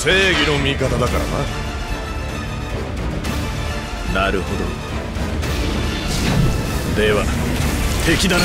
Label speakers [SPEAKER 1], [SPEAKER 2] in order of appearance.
[SPEAKER 1] 正義の味方だから
[SPEAKER 2] な。なるほど。では敵だな。